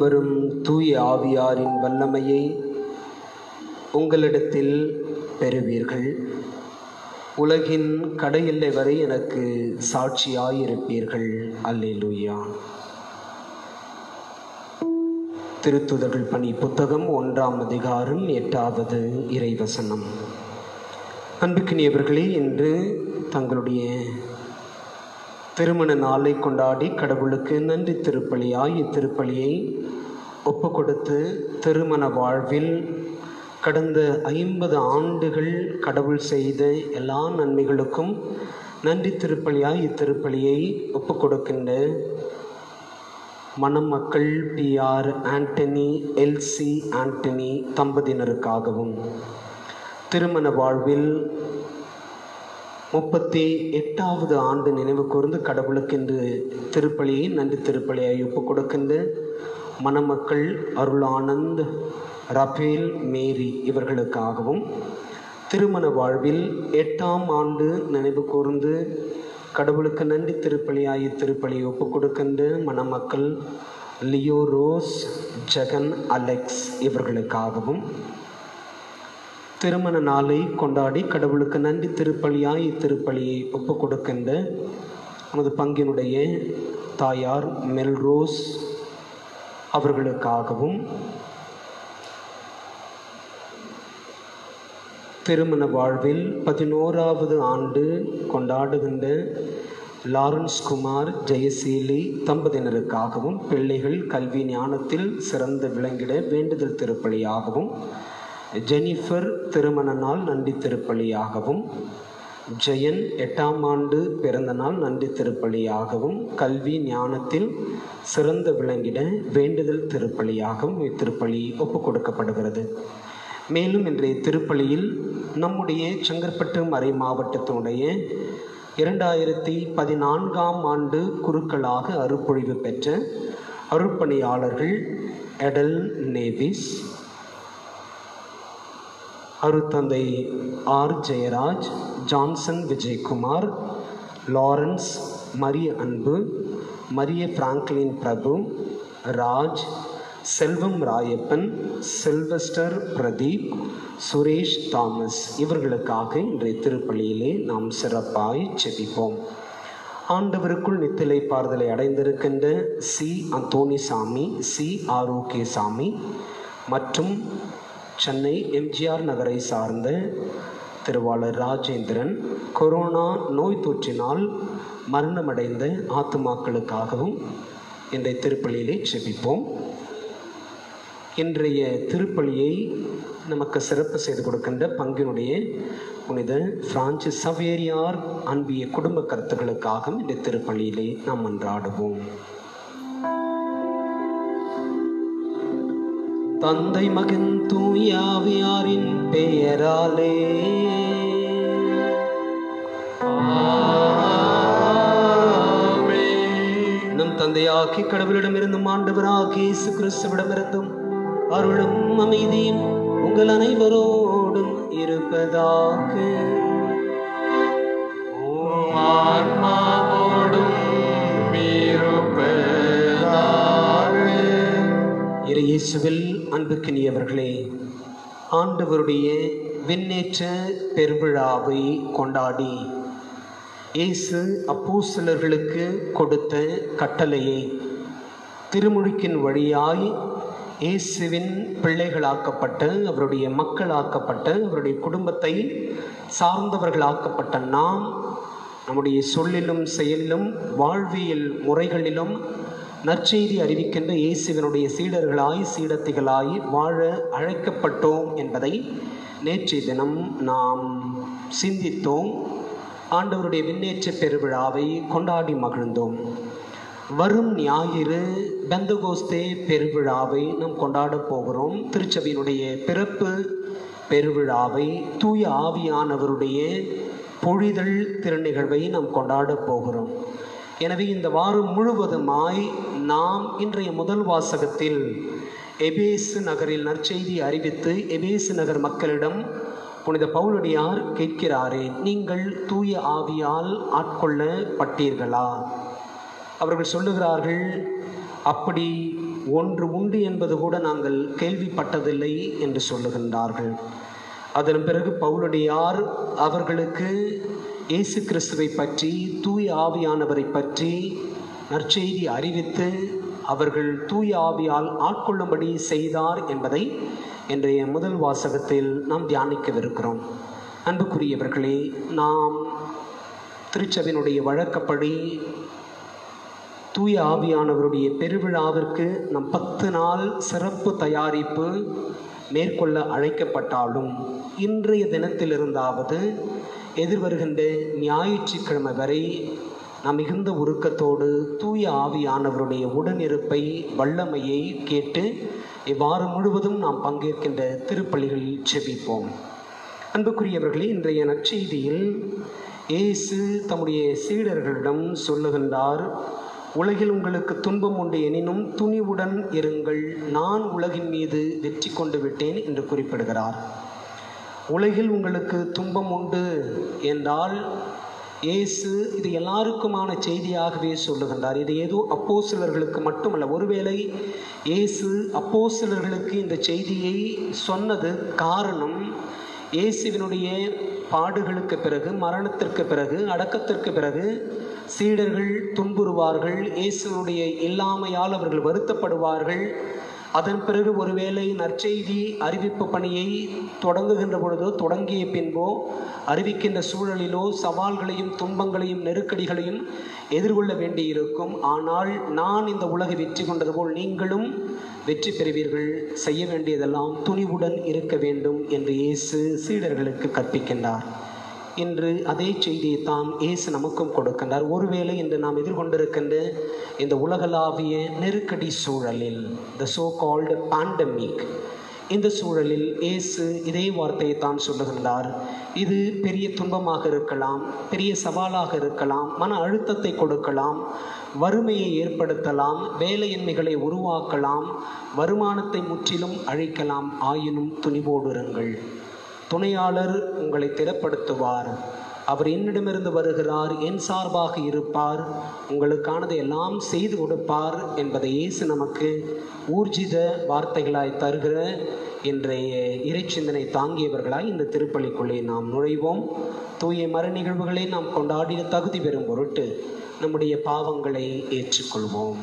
வரும் தூய ஆவியாரின் வல்லமையை உங்களிடத்தில் பெறுவீர்கள். உலகின் கடையில்லை வரை எனக்கு சாட்சியாயிருப்பீர்கள். அல்லேலூயா. திருத்துதர்கள் பணி புத்தகம் ஒன்றாம் அதிகாரம் எட்டாவது இறைவசனம். அன்புக்கினியவர்களே இன்று தங்களுடைய திருமண நாளை கொண்டாடி கடவுளுக்கு நன்றி திருப்பலியாய் இத்திருப்பலியை ஒப்பு கொடுத்து திருமண வாழ்வில் கடந்த ஐம்பது ஆண்டுகள் கடவுள் செய்த எல்லா நன்மைகளுக்கும் நன்றி திருப்பலியாய் இத்திருப்பலியை ஒப்பு கொடுக்கின்ற மணமக்கள் பிஆர் ஆண்டனி எல்சி ஆண்டனி தம்பதியினருக்காகவும் திருமண வாழ்வில் முப்பத்தி எட்டாவது ஆண்டு நினைவு கூர்ந்து கடவுளுக்கென்று திருப்பலியை நன்றி திருப்பலியை ஒப்புக் கொடுக்கின்ற மணமக்கள் அருளானந்த் ரபேல் மேரி இவர்களுக்காகவும் திருமண வாழ்வில் எட்டாம் ஆண்டு நினைவு கூர்ந்து கடவுளுக்கு நன்றி திருப்பலியாய் திருப்பலியை ஒப்புக் கொடுக்கின்ற மணமக்கள் லியோ ரோஸ் ஜெகன் அலெக்ஸ் இவர்களுக்காகவும் திருமண நாளை கொண்டாடி கடவுளுக்கு நன்றி திருப்பலியாய் இத்திருப்பலியை ஒப்புக் கொடுக்கின்ற நமது பங்கினுடைய தாயார் மெல்ரோஸ் அவர்களுக்காகவும் திருமண வாழ்வில் பதினோராவது ஆண்டு கொண்டாடுகின்ற லாரன்ஸ் குமார் ஜெயசீலி தம்பதியினருக்காகவும் பிள்ளைகள் கல்வி ஞானத்தில் சிறந்து விளங்கிட வேண்டுதல் திருப்பலியாகவும் ஜெனிஃபர் திருமண நாள் நன்றி திருப்பலியாகவும் ஜெயன் எட்டாம் ஆண்டு பிறந்த நாள் நன்றி திருப்பலியாகவும் கல்வி ஞானத்தில் சிறந்த விளங்கிட வேண்டுதல் திருப்பலியாகவும் இத்திருப்பலி ஒப்பு கொடுக்கப்படுகிறது மேலும் இன்றைய திருப்பலியில் நம்முடைய செங்கற்பட்டு மறை மாவட்டத்தினுடைய இரண்டாயிரத்தி பதினான்காம் ஆண்டு குருக்களாக அருப்பொழிவு பெற்ற அருட்பணியாளர்கள் எடல் நேவிஸ் அருத்தந்தை R Jeyaraj Johnson Vijayakumar Lawrence Mariya Anbu Mariya Franklin Prabu Raj Selvam Rayappan Sylvester Pradeep Suresh Thomas. இவர்களுக்காக இன்றைய திருப்பலியிலே நாம் சிறப்பாய் செபிப்போம் ஆண்டவருக்குள் நித்திலை பாறுதலை அடைந்திருக்கின்ற சி. அந்தோணிசாமி சி. ஆரோக்கியசாமி மற்றும் சென்னை எம்ஜிஆர் நகரை சார்ந்த திருவாளர் ராஜேந்திரன் கொரோனா நோய் தொற்றினால் மரணமடைந்த ஆத்துமாக்களுக்காகவும் இன்றைய திருப்பலியிலே செபிப்போம். இன்றைய திருப்பலியை நமக்கு சிறப்பு செய்து கொடுக்கின்ற பங்கினுடைய புனித பிரான்சிஸ் சவேரியார் அன்பிய குடும்ப கருத்துக்களுக்காகவும் இந்த திருப்பலியிலே நாம் மன்றாடுவோம் தந்தை மகன் தூயாவியாரின் பெயராலே. நம் தந்தையாக்கி கடவுளிடமிருந்தும் ஆண்டவராகி இயேசு கிறிஸ்துவிடமிருந்தும் அருளும் அமைதியும் உங்கள் அனைவரோடும் இருப்பதாக. ஆன்மாவோடும் இருப்பதாக. இயேசுவில் அன்புக்கினியவர்களே ஆண்டவருடைய விண்ணேற்ற பெருவிழாவை கொண்டாடி இயேசு அப்பூசலர்களுக்கு கொடுத்த கட்டளையை திருமுழுக்கின் வழியாய் இயேசுவின் பிள்ளைகளாக்கப்பட்ட அவருடைய மக்களாக்கப்பட்ட அவருடைய குடும்பத்தை சார்ந்தவர்களாக்கப்பட்ட நாம் நம்முடைய சொல்லிலும் செயலிலும் வாழ்வியல் முறைகளிலும் நற்செய்தி அறிவிக்கின்ற இயேசுவினுடைய சீடர்களாய் சீடத்திகளாய் வாழ அழைக்கப்பட்டோம் என்பதை நேற்றைய தினம் நாம் சிந்தித்தோம். ஆண்டவருடைய விண்ணேற்ற பெருவிழாவை கொண்டாடி மகிழ்ந்தோம். வரும் ஞாயிறு பெந்தகோஸ்தே பெருவிழாவை நாம் கொண்டாடப் போகிறோம். திருச்சபையினுடைய பிறப்பு பெருவிழாவை தூய ஆவியானவருடைய பொழிதல் திருநிகழ்வை நாம் கொண்டாடப் போகிறோம். எனவே இந்த வாரம் முழுவதுமாய் நாம் இன்றைய முதல் வாசகத்தில் எபேசு நகரில் நற்செய்தி அறிவித்து எபேசு நகர் மக்களிடம் புனித பவுலடியார் கேட்கிறாரே நீங்கள் தூய ஆவியால் ஆட்கொள்ளப்பட்டீர்களா? அவர்கள் சொல்லுகிறார்கள் அப்படி ஒன்று உண்டு என்பது கூட நாங்கள் கேள்விப்பட்டதில்லை என்று சொல்லுகின்றார்கள். அதன் பிறகு பவுலடியார் அவர்களுக்கு இயேசு கிறிஸ்துவை பற்றி தூய ஆவியானவரை பற்றி நற்செய்தி அறிவித்து அவர்கள் தூய ஆவியால் ஆட்கொள்ளும்படி செய்தார் என்பதை இன்றைய முதல் வாசகத்தில் நாம் தியானிக்கவிருக்கிறோம். அன்புக்குரியவர்களே நாம் திருச்சபையினுடைய வழக்கப்படி தூய ஆவியானவருடைய பெருவிழாவிற்கு நம் பத்து நாள் சிறப்பு தயாரிப்பு மேற்கொள்ள அழைக்கப்பட்டாலும் இன்றைய தினத்திலிருந்தாவது எதிர்வருகின்ற ஞாயிற்றுக்கிழமை வரை நாம் மிகுந்த உருக்கத்தோடு தூய ஆவியானவருடைய உடனிருப்பை வல்லமையை கேட்டு இவ்வாறு முழுவதும் நாம் பங்கேற்கின்ற திருப்பள்ளிகளில் செபிப்போம். அன்புக்குரியவர்களே இன்றைய நற்செய்தியில் இயேசு தம்முடைய சீடர்களிடம் சொல்லுகின்றார் உலகில் உங்களுக்கு துன்பம் உண்டு எனினும் துணிவுடன் இருங்கள். நான் உலகின் மீது வெற்றி கொண்டு விட்டேன் என்று குறிப்பிடுகிறார். உலகில் உங்களுக்கு துன்பம் உண்டு என்றால் இயேசு இது எல்லாருக்குமான செய்தியாகவே சொல்லுகின்றார். இது ஏதோ அப்போ சிலர்களுக்கு மட்டுமல்ல ஒருவேளை இயேசு அப்போ சிலர்களுக்கு இந்த செய்தியை சொன்னது காரணம் இயேசுவினுடைய பாடுகளுக்கு பிறகு மரணத்திற்கு பிறகு அடக்கத்திற்கு பிறகு சீடர்கள் துன்புறுவார்கள் இயேசுனுடைய இல்லாமையால் அவர்கள் வருத்தப்படுவார்கள். அதன் பிறகு ஒருவேளை நற்செய்தி அறிவிப்பு பணியை தொடங்குகின்ற பொழுதோ தொடங்கிய பின்போ அறிவிக்கின்ற சூழலிலோ சவால்களையும் துன்பங்களையும் நெருக்கடிகளையும் எதிர்கொள்ள வேண்டியிருக்கும். ஆனால் நான் இந்த உலகை வெற்றி கொண்டது போல் நீங்களும் வெற்றி பெறுவீர்கள். செய்ய வேண்டியதெல்லாம் துணிவுடன் இருக்க வேண்டும் என்று இயேசு சீடர்களுக்கு கற்பிக்கின்றார். இன்று அதே செய்தியை தான் இயேசு நமக்கும் கொடுக்கின்றார். ஒருவேளை இன்று நாம் எதிர்கொண்டிருக்கின்ற இந்த உலகளாவிய நெருக்கடி சூழலில் த சோ கால்டு பாண்டமிக் இந்த சூழலில் இயேசு இதே வார்த்தையை தான் சொல்லுகின்றார். இது பெரிய துன்பமாக இருக்கலாம் பெரிய சவாலாக இருக்கலாம் மன அழுத்தத்தை கொடுக்கலாம் வறுமையை ஏற்படுத்தலாம் வேலையின்மைகளை உருவாக்கலாம் வருமானத்தை முற்றிலும் அழிக்கலாம். ஆயினும் துணிவோடு இருங்கள். துணையாளர் உங்களை திடப்படுத்துவார். அவர் என்னிடமிருந்து வருகிறார் என் சார்பாக இருப்பார் உங்களுக்கானதை எல்லாம் செய்து கொடுப்பார் என்பதை இயேசு நமக்கு ஊர்ஜித வார்த்தைகளாய் தருகிற இன்றைய இறைச்சிந்தனை தாங்கியவர்களாய் இந்த திருப்பலிக்குள்ளே நாம் நுழைவோம். தூய மர நிகழ்வுகளை நாம் கொண்டாடிய தகுதி பெறும் பொருட்டு நம்முடைய பாவங்களை ஏற்றுக்கொள்வோம்.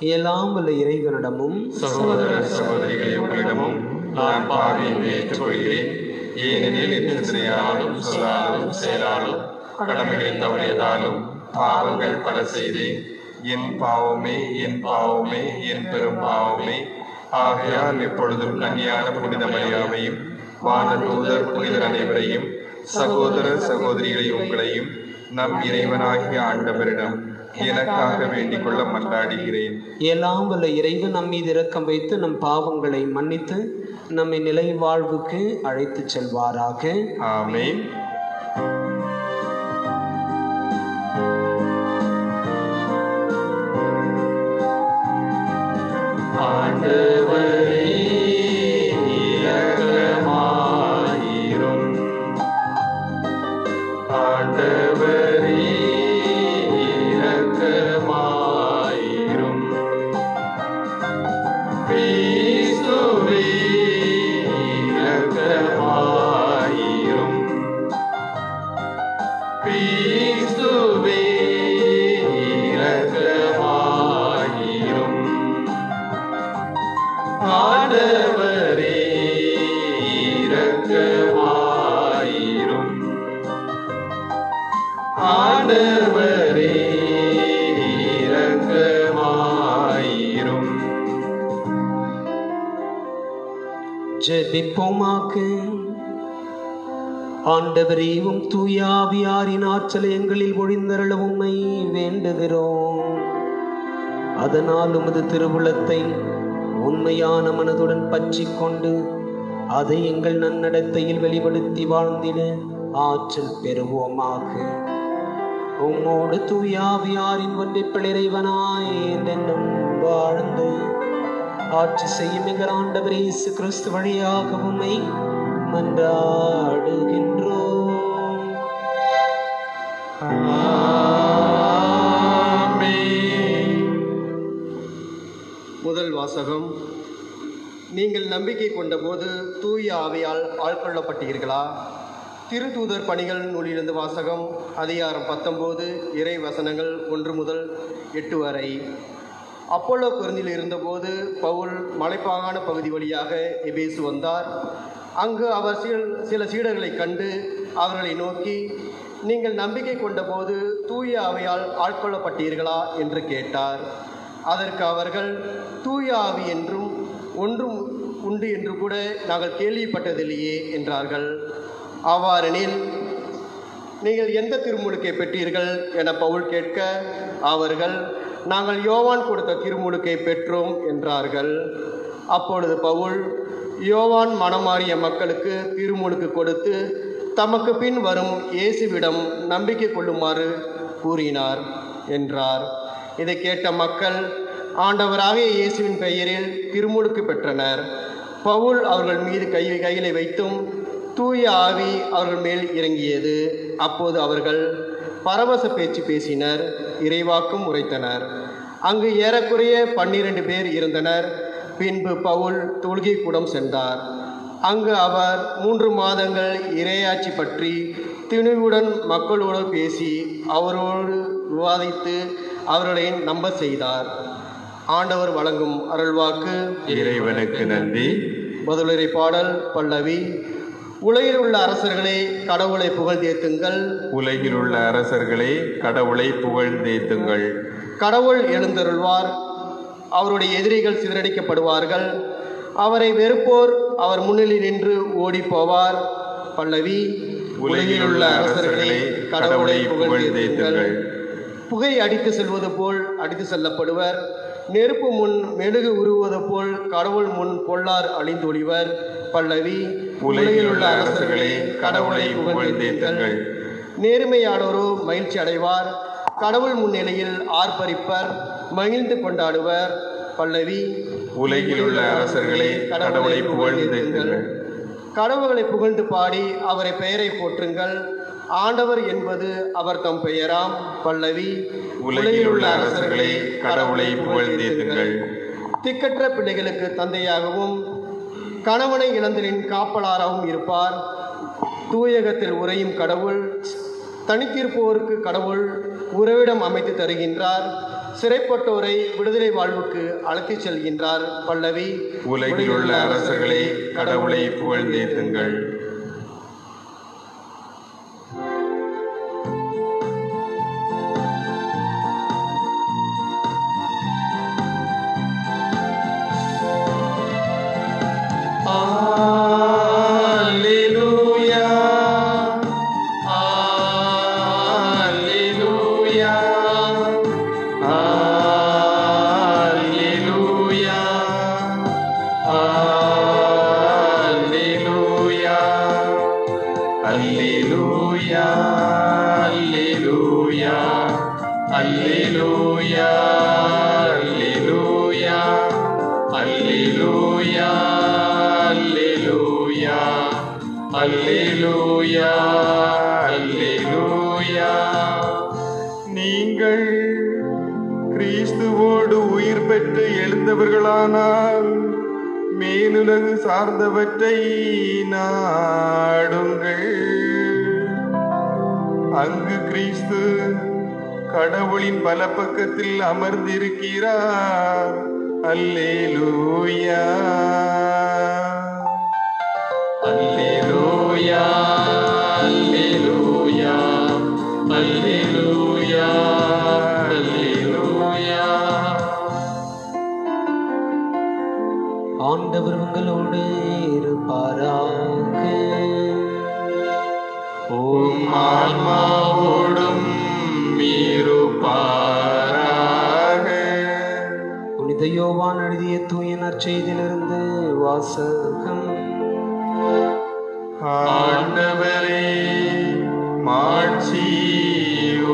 எல்லாம் வல்ல இறைவனிடமும் சகோதர சகோதரிகளே உங்களிடமும் நான் பாவியை ஏற்றுக்கொள்கிறேன். ஏனெனில் என் சிந்தனையாலும் சொல்லாலும் செயலாலும் கடமைகள் தவறியதாலும் பாவங்கள் பல செய்தேன். என் பாவமே என் பாவமே என் பெரும் பாவமே. ஆகையால் எப்பொழுதும் கன்னியான புனித மரியாவையும் வான தூதர் புனிதர் அனைவரையும் சகோதர சகோதரிகளை உங்களையும் நம் இறைவனாகிய ஆண்டவரிடம் எனக்காக வேண்டிக் கொள்ள மன்றாடுகிறேன். எல்லாம் வல்ல இறைவன் நம் மீது இரக்கம் வைத்து நம் பாவங்களை மன்னித்து நம்மை நிலை வாழ்வுக்கு அழைத்துச் செல்வாராக. ஆமென். ஜெபிப்போமாக்கு ஆண்டவரே தூயாவியாரின் ஆற்றலை எங்களில் ஒழிந்தருள உண்மை வேண்டுகிறோம். அதனால் உமது திருவுளத்தை உண்மையான மனதுடன் பற்றி கொண்டு அதை எங்கள் நன்னடத்தையில் வெளிப்படுத்தி வாழ்ந்திட ஆற்றல் பெறுவோமாக உம்மோடு தூயாவியாரின் ஒன்றிப்பிள் இறைவனாய் என்றென்றும் வாழ்ந்து ஆட்சி செய்யும் எங்கள் ஆண்டவர் இயேசு கிறிஸ்து வழியாக உண்மை மன்றாடுகின்றோம். முதல் வாசகம். நீங்கள் நம்பிக்கை கொண்டபோது தூய ஆவியால் ஆட்கொள்ளப்பட்டீர்களா திருத்தூதர் பணிகள் நூலிலிருந்து வாசகம் அதிகாரம் பத்தொம்போது இறை வசனங்கள் ஒன்று முதல் எட்டு வரை. அப்போலோ குருந்தில் இருந்தபோது பவுல் மலைப்பாகான பகுதி வழியாக எபேசு வந்தார். அங்கு அவர் சில சீடர்களை கண்டு அவர்களை நோக்கி நீங்கள் நம்பிக்கை கொண்டபோது தூய அவையால் ஆட்கொள்ளப்பட்டீர்களா? என்று கேட்டார். அதற்கு அவர்கள் தூய ஆவி என்றும் ஒன்றும் உண்டு என்று கூட நாங்கள் கேள்விப்பட்டதில்லையே என்றார்கள். அவ்வாறெனில் நீங்கள் எந்த திருமுழுக்கை பெற்றீர்கள்? என பவுல் கேட்க அவர்கள் நாங்கள் யோவான் கொடுத்த திருமுழுக்கை பெற்றோம் என்றார்கள். அப்பொழுது பவுல் யோவான் மனமாறிய மக்களுக்கு திருமுழுக்கு கொடுத்து தமக்கு பின் வரும் இயேசுவிடம் நம்பிக்கை கொள்ளுமாறு கூறினார் என்றார். இதை கேட்ட மக்கள் ஆண்டவராகிய இயேசுவின் பெயரில் திருமுழுக்கு பெற்றனர். பவுல் அவர்கள் மீது கை கைகளை வைத்தும் தூய ஆவி அவர்கள் மேல் இறங்கியது. அப்போது அவர்கள் பரவச பேச்சு பேசினர் இறைவாக்கும் உரைத்தனர். அங்கு ஏறக்குறைய பன்னிரண்டு பேர் இருந்தனர். பின்பு பவுல் தொழுகை கூடம் சென்றார். அங்கு அவர் மூன்று மாதங்கள் இறையாட்சி பற்றி திணிவுடன் மக்களோடு பேசி அவரோடு விவாதித்து அவர்களை நம்ப செய்தார். ஆண்டவர் வழங்கும் அருள்வாக்கு இறைவனுக்கு நன்றி. பதிலுரை பாடல் பல்லவி உலகில் உள்ள அரசர்களே கடவுளை புகழ்ந்தேத்துங்கள் உலகில் உள்ள அரசர்களே கடவுளை புகழ்ந்தேத்துங்கள் கடவுள் எழுந்தருள்வார். அவருடைய எதிரிகள் சிதறடிக்கப்படுவார்கள். அவரை வெறுப்போர் அவர் முன்னிலை நின்று ஓடி போவார் பல்லவி உலகிலுள்ள அரசர்களே கடவுளை புகழ்ந்தேத்துங்கள் புகை அடித்து செல்வது போல் அடித்து செல்லப்படுவர். நெருப்பு முன் மெழுகு உருவது போல் கடவுள் முன் பொல்லார் அழிந்தொழிவர். பல்லவி உலகிலுள்ள அரசர்களே கடவுளை புகழ்ந்தேத்துங்கள் நேர்மையானோரோ மகிழ்ச்சி அடைவார். கடவுள் முன்னிலையில் ஆர்ப்பரிப்பர் மகிழ்ந்து கொண்டாடுவர். பல்லவி உலகிலுள்ள அரசர்களே கடவுளை புகழ்ந்தேத்துங்கள் கடவுளை புகழ்ந்து பாடி அவரை பெயரை போற்றுங்கள். ஆண்டவர் என்பது அவர் தம் பெயராம். பல்லவி உலகிலுள்ள அரசர்களே கடவுளை புகழ்ந்தேத்துங்கள் திக்கற்ற பிள்ளைகளுக்கு தந்தையாகவும் கணவனை இழந்தலின் காப்பலாராகவும் இருப்பார். தூயகத்தில் உறையும் கடவுள் தனித்திருப்போருக்கு கடவுள் உறவிடம் அமைத்து தருகின்றார். சிறைப்பட்டோரை விடுதலை வாழ்வுக்கு அழைத்துச் செல்கின்றார் பல்லவி. உலகிலுள்ள அரசர்களே கடவுளை புகழ்ந்தேத்துங்கள் அமர்ந்திருக்கிறார் யோவான் எழுதிய தூய நற்செய்தியிலிருந்து வாசகம். ஆண்டவரே மாட்சி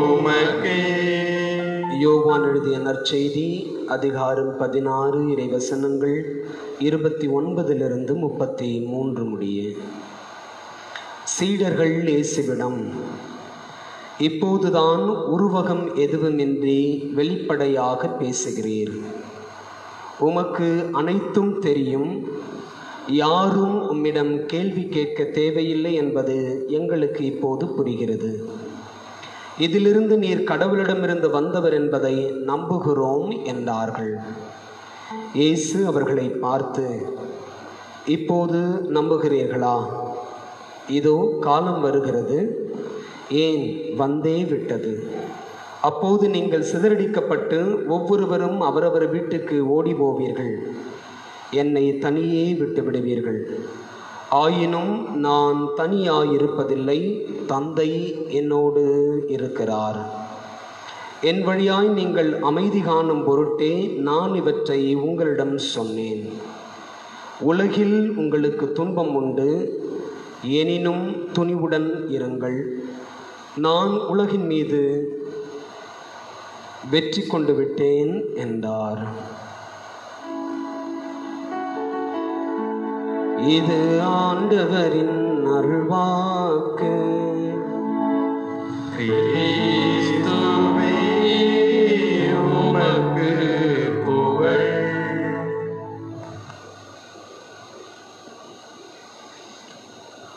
உமக்கே. யோவான் எழுதிய நற்செய்தி அதிகாரம் பதினாறு இறைவசனங்கள் இருபத்தி ஒன்பதிலிருந்து முப்பத்தி மூன்று முடிய. சீடர்கள் இயேசுவிடம் இப்போதுதான் உருவகம் எதுவுமின்றி வெளிப்படையாக பேசுகிறீர். உமக்கு அனைத்தும் தெரியும். யாரும் உம்மிடம் கேள்வி கேட்க தேவையில்லை என்பது எங்களுக்கு இப்போது புரிகிறது. இதிலிருந்து நீர் கடவுளிடமிருந்து வந்தவர் என்பதை நம்புகிறோம் என்றார்கள். இயேசு அவர்களை பார்த்து இப்போது நம்புகிறீர்களா? இதோ காலம் வருகிறது. ஏன் வந்தே விட்டது? அப்போது நீங்கள் சிதறடிக்கப்பட்டு ஒவ்வொருவரும் அவரவர் வீட்டுக்கு ஓடி போவீர்கள் என்னை தனியே விட்டுவிடுவீர்கள். ஆயினும் நான் தனியாயிருப்பதில்லை தந்தை என்னோடு இருக்கிறார். என் வழியாய் நீங்கள் அமைதி காணும் பொருட்டே நான் இவற்றை உங்களிடம் சொன்னேன். உலகில் உங்களுக்கு துன்பம் உண்டு எனினும் துணிவுடன் இருங்கள். நான் உலகின் மீது வெற்றி கொண்டு விட்டேன் என்றார். இது ஆண்டவரின் அருள்வாக்கு.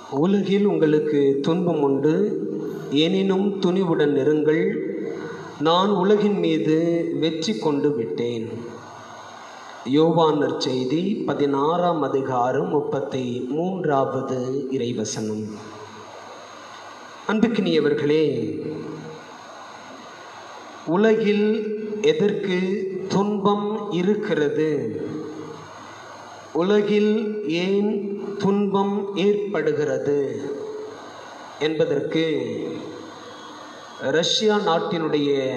உலகில் உங்களுக்கு துன்பம் உண்டு எனினும் துணிவுடன் இருங்கள். நான் உலகின் மீது வெற்றி கொண்டு விட்டேன். யோவானர் செய்தி பதினாறாம் அதிகாரம் முப்பத்தி மூன்றாவது இறைவசனம். அன்புக்கினியவர்களே உலகில் எதற்கு துன்பம் இருக்கிறது? உலகில் ஏன் துன்பம் ஏற்படுகிறது? என்பதற்கு ரஷ்யா நாட்டினுடைய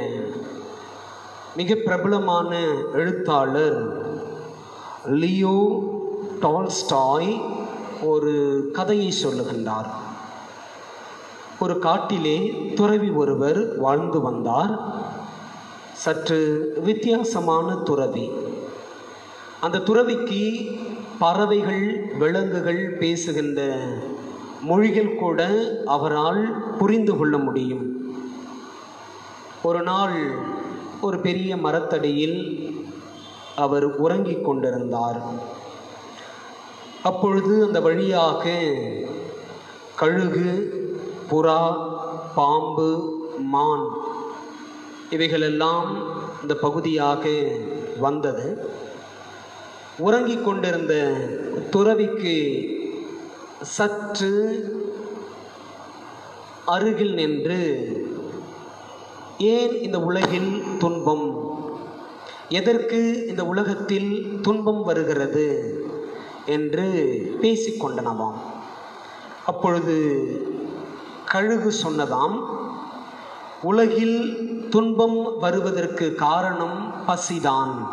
மிக பிரபலமான எழுத்தாளர் லியோ டால்ஸ்டாய் ஒரு கதையை சொல்லுகின்றார். ஒரு காட்டிலே துறவி ஒருவர் வாழ்ந்து வந்தார். சற்று வித்தியாசமான துறவி. அந்த துறவிக்கு பறவைகள் விலங்குகள் பேசுகின்ற மொழிகள் கூட அவரால் புரிந்து கொள்ள முடியும். ஒரு நாள் ஒரு பெரிய மரத்தடியில் அவர் உறங்கிக் கொண்டிருந்தார். அப்பொழுது அந்த வழியாக கழுகு புறா பாம்பு மான் இவைகளெல்லாம் இந்த பகுதியாக வந்தது. உறங்கிக் கொண்டிருந்த துறவிக்கு சற்று அருகில் நின்று ஏன் இந்த உலகில் துன்பம்? எதற்கு இந்த உலகத்தில் துன்பம் வருகிறது? என்று பேசிக்கொண்டனவாம். அப்பொழுது கழுகு சொன்னதாம் உலகில் துன்பம் வருவதற்கு காரணம் பசிதான்.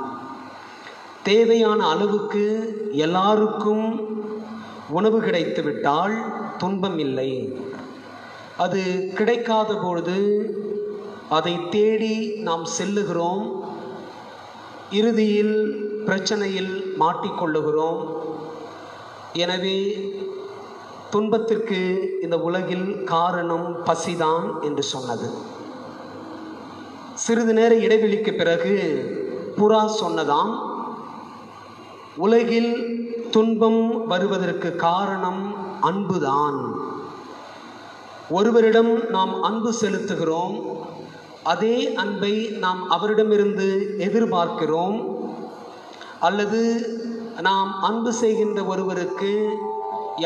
தேவையான அளவுக்கு எல்லாருக்கும் உணவு கிடைத்துவிட்டால் துன்பம் இல்லை அது கிடைக்காத பொழுது அதை தேடி நாம் செல்லுகிறோம். இறுதியில் பிரச்சனையில் மாட்டிக்கொள்ளுகிறோம். எனவே துன்பத்திற்கு இந்த உலகில் காரணம் பசிதான் என்று சொன்னது. சிறிது நேர இடைவெளிக்கு பிறகு புறா சொன்னதாம் உலகில் துன்பம் வருவதற்கு காரணம் அன்புதான். ஒருவரிடம் நாம் அன்பு செலுத்துகிறோம் அதே அன்பை நாம் அவரிடமிருந்து எதிர்பார்க்கிறோம். அல்லது நாம் அன்பு செய்கின்ற ஒருவருக்கு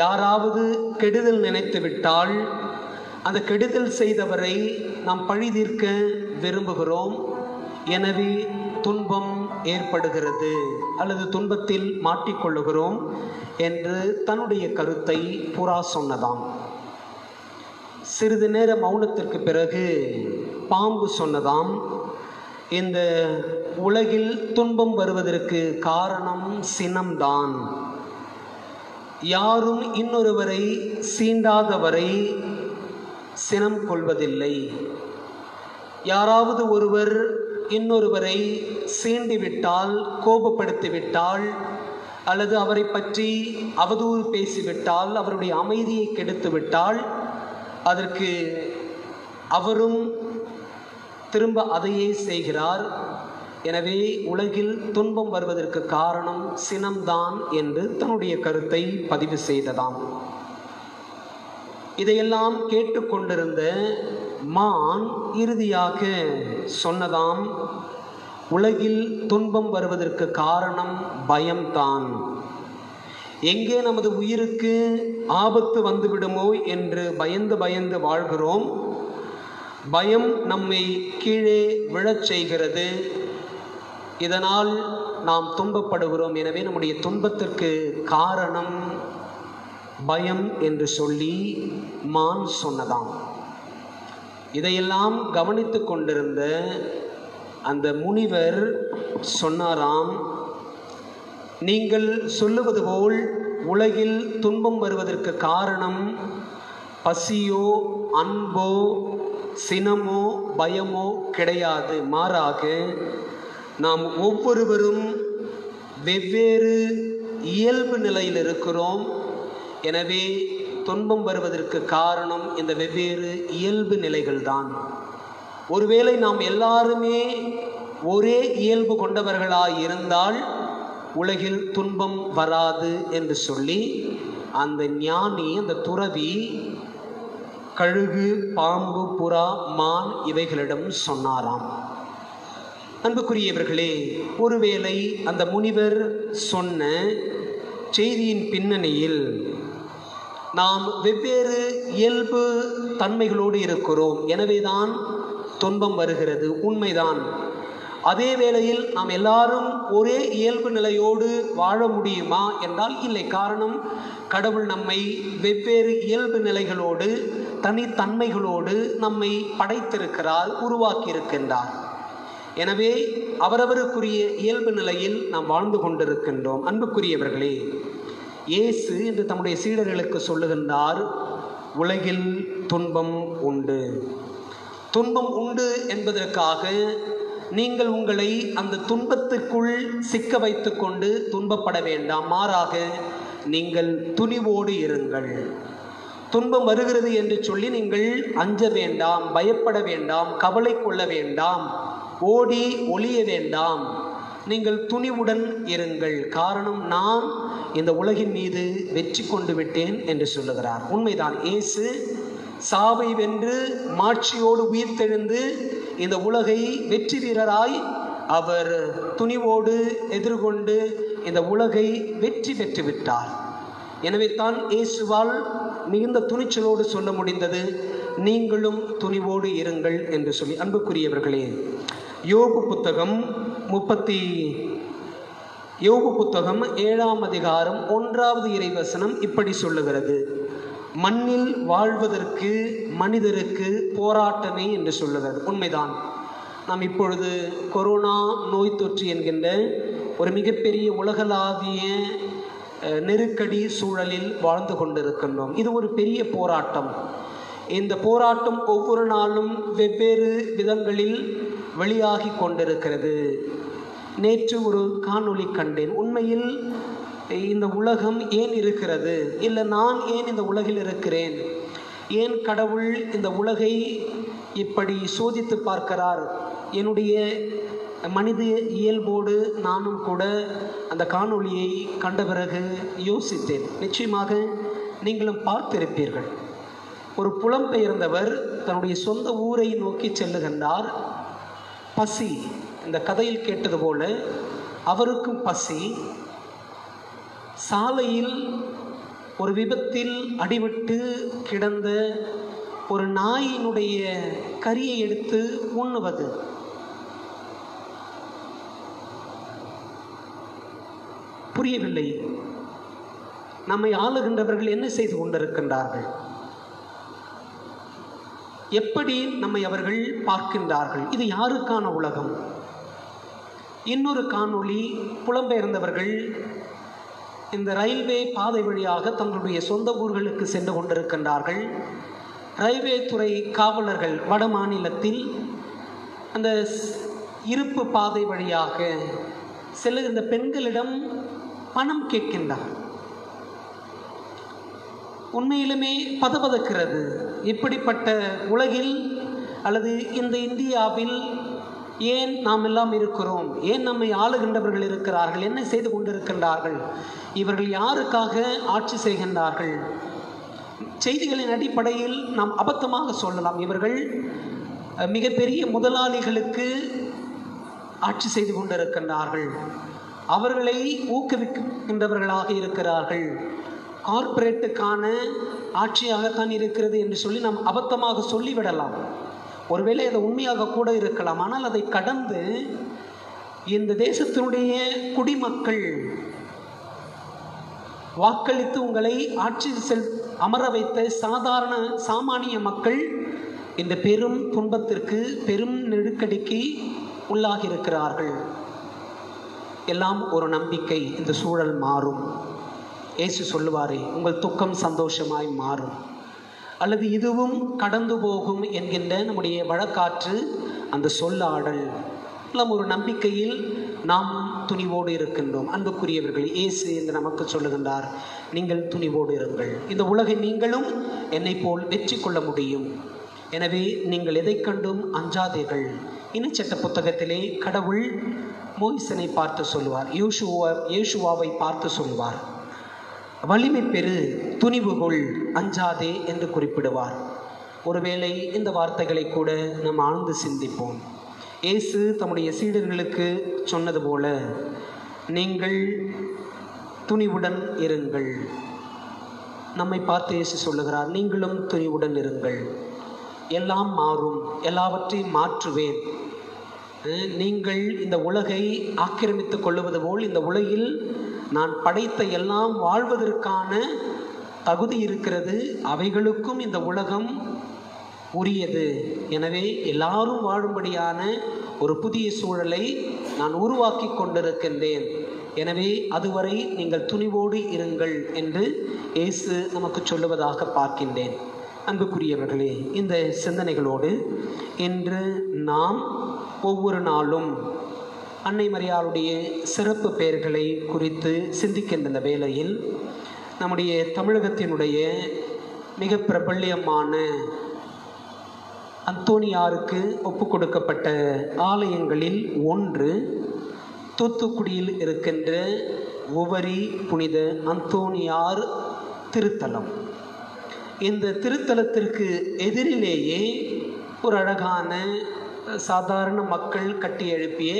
யாராவது கெடுதல் நினைத்துவிட்டால் அந்த கெடுதல் செய்தவரை நாம் பழி தீர்க்க விரும்புகிறோம். எனவே துன்பம் ஏற்படுகிறது அல்லது துன்பத்தில் மாட்டிக்கொள்ளுகிறோம் என்று தன்னுடைய கருத்தை புறா சொன்னதாம். சிறிது நேர மௌனத்திற்கு பிறகு பாம்பு சொன்னதாம். இந்த உலகில் துன்பம் வருவதற்கு காரணம் சினம்தான். யாரும் இன்னொருவரை சீண்டாதவரை சினம் கொள்வதில்லை. யாராவது ஒருவர் இன்னொருவரை சீண்டிவிட்டால் கோபப்படுத்திவிட்டால் அல்லது அவரை பற்றி அவதூறு பேசிவிட்டால் அவருடைய அமைதியை கெடுத்துவிட்டால் அதற்கு அவரும் திரும்ப அதையே செய்கிறார். எனவே உலகில் துன்பம் வருவதற்கு காரணம் சினம்தான் என்று தன்னுடைய கருத்தை பதிவு செய்ததாம். இதையெல்லாம் கேட்டுக்கொண்டிருந்த மான் இறுதியாக சொன்னதாம் உலகில் துன்பம் வருவதற்கு காரணம் பயம்தான். எங்கே நமது உயிருக்கு ஆபத்து வந்துவிடுமோ என்று பயந்து பயந்து வாழ்கிறோம். பயம் நம்மை கீழே விழச் செய்கிறது. இதனால் நாம் துன்பப்படுகிறோம். எனவே நம்முடைய துன்பத்திற்கு காரணம் பயம் என்று சொல்லி மான் சொன்னதாம். இதையெல்லாம் கவனித்து கொண்டிருந்த அந்த முனிவர் சொன்னாராம் நீங்கள் சொல்லுவது போல் உலகில் துன்பம் வருவதற்கு காரணம் பசியோ அன்போ சினமோ பயமோ கிடையாது. மாறாக நாம் ஒவ்வொருவரும் வெவ்வேறு இயல்பு நிலையில் இருக்கிறோம். எனவே துன்பம் வருவதற்கு காரணம் இந்த வெவ்வேறு இயல்பு நிலைகள்தான். ஒருவேளை நாம் எல்லாருமே ஒரே இயல்பு கொண்டவர்களாய் இருந்தால் உலகில் துன்பம் வராது என்று சொல்லி அந்த ஞானி அந்த துறவி கழுகு பாம்பு புறா மான் இவைகளிடம் சொன்னாராம். அன்புக்குரியவர்களே ஒருவேளை அந்த முனிவர் சொன்ன செய்தியின் பின்னணியில் நாம் வெவ்வேறு இயல்பு தன்மைகளோடு இருக்கிறோம். எனவேதான் துன்பம் வருகிறது. உண்மைதான். அதே வேளையில் நாம் எல்லாரும் ஒரே இயல்பு நிலையோடு வாழ முடியுமா என்றால் இல்லை. காரணம் கடவுள் நம்மை வெவ்வேறு இயல்பு நிலைகளோடு தனித்தன்மைகளோடு நம்மை படைத்திருக்கிறார் உருவாக்கியிருக்கின்றார். எனவே அவரவருக்குரிய இயல்பு நிலையில் நாம் வாழ்ந்து கொண்டிருக்கின்றோம். அன்புக்குரியவர்களே இயேசு என்று தம்முடைய சீடர்களுக்கு சொல்லுகின்றார் உலகில் துன்பம் உண்டு. துன்பம் உண்டு என்பதற்காக நீங்கள் உங்களை அந்த துன்பத்துக்குள் சிக்க வைத்துக்கொண்டு துன்பப்பட வேண்டாம். மாறாக நீங்கள் துணிவோடு இருங்கள். துன்பம் வருகிறது என்று சொல்லி நீங்கள் அஞ்ச வேண்டாம் பயப்பட வேண்டாம் கவலை கொள்ள வேண்டாம் ஓடி ஒளிய வேண்டாம். நீங்கள் துணிவுடன் இருங்கள். காரணம் நான் இந்த உலகின் மீது வெற்றி கொண்டு விட்டேன் என்று சொல்லுகிறார். உண்மைதான். இயேசு சாவை வென்று மாட்சியோடு உயிர்த்தெழுந்து இந்த உலகை வெற்றி வீரராய் அவர் துணிவோடு எதிர்கொண்டு இந்த உலகை வெற்றி பெற்று விட்டார். எனவே தான் இயேசுவால் மிகுந்த துணிச்சலோடு சொல்ல முடிந்தது நீங்களும் துணிவோடு இருங்கள் என்று சொல்லி. அன்புக்குரியவர்களே யோபு புத்தகம் முப்பத்தி யோபு புத்தகம் ஏழாம் அதிகாரம் ஒன்றாவது இறைவசனம் இப்படி சொல்லுகிறது. மண்ணில் வாழ்வதற்கு மனிதருக்கு போராட்டமே என்று சொல்லுகிறது. உண்மைதான். நாம் இப்பொழுது கொரோனா நோய் தொற்று என்கின்ற ஒரு மிகப்பெரிய உலகளாவிய நெருக்கடி சூழலில் வாழ்ந்து கொண்டிருக்கின்றோம். இது ஒரு பெரிய போராட்டம். இந்த போராட்டம் ஒவ்வொரு நாளும் வெவ்வேறு விதங்களில் வெளியாகி கொண்டிருக்கிறது. நேற்று ஒரு காணொளி கண்டேன். உண்மையில் இந்த உலகம் ஏன் இருக்கிறது? இல்லை நான் ஏன் இந்த உலகில் இருக்கிறேன்? ஏன் கடவுள் இந்த உலகை இப்படி சோதித்து பார்க்கிறார்? என்னுடைய மனித இயல்போடு நானும் கூட அந்த காணொளியை கண்ட பிறகு யோசித்தேன். நிச்சயமாக நீங்களும் பார்த்திருப்பீர்கள். ஒரு புலம்பெயர்ந்தவர் தன்னுடைய சொந்த ஊரை நோக்கி செல்லுகின்றார். பசி இந்த கதையில் கேட்டது போல அவருக்கும் பசி. சாலையில் ஒரு விபத்தில் அடிபட்டு கிடந்த ஒரு நாயினுடைய கரியை எடுத்து உண்ணுவது. புரியவில்லை. நம்மை ஆளுகின்றவர்கள் என்ன செய்து கொண்டிருக்கின்றார்கள்? எப்படி நம்மை அவர்கள் பார்க்கின்றார்கள்? இது யாருக்கான உலகம்? இன்னொரு காணொளி புலம்பெயர்ந்தவர்கள் இந்த ரயில்வே பாதை வழியாக தங்களுடைய சொந்த ஊர்களுக்கு சென்று கொண்டிருக்கின்றார்கள். ரயில்வே துறை காவலர்கள் வட மாநிலத்தில் அந்த ஸ்- இருப்பு பாதை வழியாக செல்லுகின்ற பெண்களிடம் பணம் கேட்கின்றார். உண்மையிலுமே பதபதக்கிறது. இப்படிப்பட்ட உலகில் அல்லது இந்த இந்தியாவில் ஏன் நாம் எல்லாம் இருக்கிறோம்? ஏன் நம்மை ஆளுகின்றவர்கள் இருக்கிறார்கள்? என்ன செய்து கொண்டிருக்கின்றார்கள்? இவர்கள் யாருக்காக ஆட்சி செய்கின்றார்கள்? செய்திகளின் அடிப்படையில் நாம் அபத்தமாக சொல்லலாம். இவர்கள் மிகப்பெரிய முதலாளிகளுக்கு ஆட்சி செய்து கொண்டிருக்கின்றார்கள். அவர்களை ஊக்குவிக்கின்றவர்களாக இருக்கிறார்கள். கார்ப்பரேட்டுக்கான ஆட்சியாகத்தான் இருக்கிறது என்று சொல்லி நாம் அபத்தமாக சொல்லிவிடலாம். ஒருவேளை அது உண்மையாக கூட இருக்கலாம். ஆனால் அதை கடந்து இந்த தேசத்தினுடைய குடிமக்கள் வாக்களித்து உங்களை ஆட்சி செல் அமர வைத்த சாதாரண சாமானிய மக்கள் இந்த பெரும் துன்பத்திற்கு பெரும் நெருக்கடிக்கு உள்ளாகியிருக்கிறார்கள். எல்லாம் ஒரு நம்பிக்கை இந்த சூழல் மாறும். ஏசு சொல்லுவாரே உங்கள் துக்கம் சந்தோஷமாய் மாறும். அல்லது இதுவும் கடந்து போகும் என்கின்ற நம்முடைய வழக்காற்று அந்த சொல்லாடல். எல்லாம் ஒரு நம்பிக்கையில் நாம் துணிவோடு இருக்கின்றோம். அன்புக்குரியவர்கள் இயேசு என்று நமக்கு சொல்லுகின்றார் நீங்கள் துணிவோடு இருங்கள். இந்த உலகை நீங்களும் என்னை போல் வெற்றி கொள்ள முடியும். எனவே நீங்கள் எதை கண்டும் அஞ்சாதீர்கள். இனச்சட்ட புத்தகத்திலே கடவுள் மோயிசனை பார்த்து சொல்லுவார். யோசுவா யோசுவாவை பார்த்து சொல்வார் வலிமை பெரு துணிவுகொள் அஞ்சாதே என்று குறிப்பிடுவார். ஒருவேளை இந்த வார்த்தைகளை கூட நாம் ஆழ்ந்து சிந்திப்போம். இயேசு தம்முடைய சீடர்களுக்கு சொன்னது போல நீங்கள் துணிவுடன் இருங்கள். நம்மை பார்த்து இயேசு சொல்லுகிறார் நீங்களும் துணிவுடன் இருங்கள். எல்லாம் மாறும் எல்லாவற்றையும் மாற்றுவேன். நீங்கள் இந்த உலகை ஆக்கிரமித்துக் கொள்ளுவது போல் இந்த உலகில் நான் படைத்த எல்லாம் வாழ்வதற்கான தகுதி இருக்கிறது. அவைகளுக்கும் இந்த உலகம் உரியது. எனவே எல்லாரும் வாழும்படியான ஒரு புதிய சூழலை நான் உருவாக்கி கொண்டிருக்கின்றேன். எனவே அதுவரை நீங்கள் துணிவோடு இருங்கள் என்று இயேசு நமக்கு சொல்லுவதாக பார்க்கின்றேன். அன்புக்குரியவர்களே இந்த சிந்தனைகளோடு இன்று நாம் ஒவ்வொரு நாளும் அன்னை மரியாளுடைய சிறப்பு பெயர்களை குறித்து சிந்திக்கின்ற இந்த வேளையில் நம்முடைய தமிழகத்தினுடைய மிக பிரபல்யமான அந்தோனியாருக்கு ஒப்பு கொடுக்கப்பட்ட ஆலயங்களில் ஒன்று தூத்துக்குடியில் இருக்கின்ற உவரி புனித அந்தோனியார் திருத்தலம். இந்த திருத்தலத்திற்கு எதிரிலேயே ஒரு அழகான சாதாரண மக்கள் கட்டி எழுப்பிய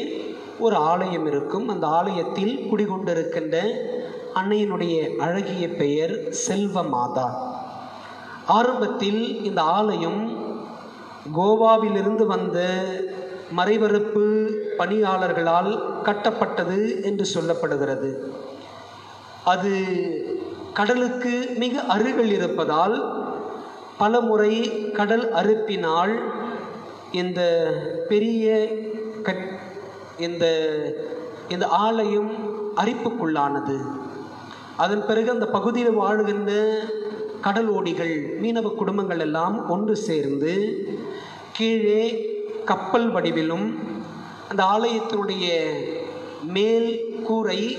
ஒரு ஆலயம் இருக்கும். அந்த ஆலயத்தில் குடிகொண்டிருக்கின்ற அன்னையினுடைய அழகிய பெயர் செல்வ மாதா ஆரம்பத்தில் இந்த ஆலயம் கோவாவிலிருந்து வந்த மறைவரப்பு பணியாளர்களால் கட்டப்பட்டது என்று சொல்லப்படுகிறது. அது கடலுக்கு மிக அருகில் இருப்பதால் பல முறை கடல் அறுப்பினால் இந்த பெரிய கட் இந்த இந்த ஆலயம் அரிப்புக்குள்ளானது. அதன் பிறகு அந்த பகுதியில் வாழ்கின்ற கடல் ஓடிகள் மீனவ குடும்பங்கள் எல்லாம் ஒன்று சேர்ந்து கீழே கப்பல் வடிவிலும் அந்த ஆலயத்தினுடைய மேல் கூரை